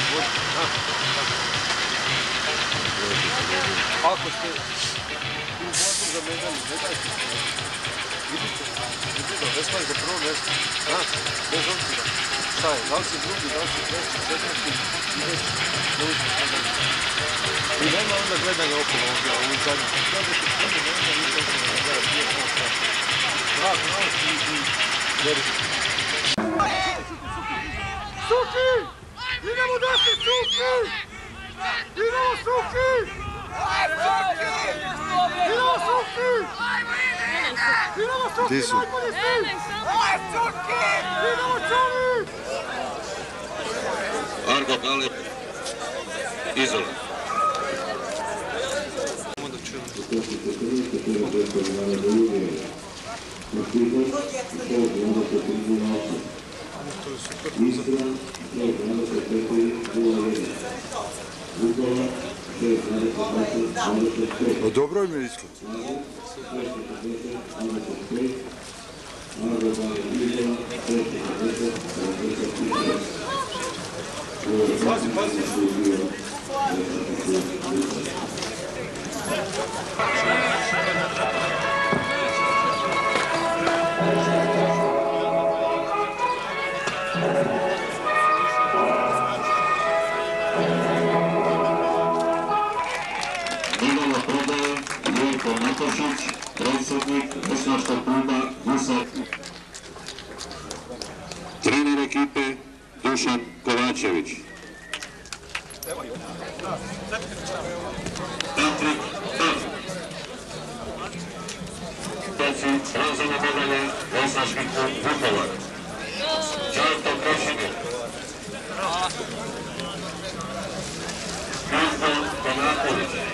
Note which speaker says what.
Speaker 1: izvoditi. ha? Ako ste u borbu za medalju, ne dajte se. Vidite, vidite, ne staje za prvo mjesto. Bez obzira. Šta je, da li drugi, da li si treći, četvrti, ideš, ne uspješ medalju. I nema onda ovdje, a ovih zadnjih. Gledajte puno, ne onda više okolo ne gleda, nije i verite.
Speaker 2: Suki! Idemo desi, Suki! Idemo Suki! Idemo Suki! Idemo Suki, najbolji si! Idemo Čovi!
Speaker 3: Argo Galeb, Izola.
Speaker 1: Onda čujemo. To
Speaker 4: Доброго міську.
Speaker 1: Thank you.
Speaker 3: njegove predaje Mirko Natošić, predsjednik Vršnjačkog kluba Gusak. Trener ekipe Dušan Kovačević. Patrik Pav. Peci bronzana klub Vukovar. Čarto Krešimir. Krasno Donaković.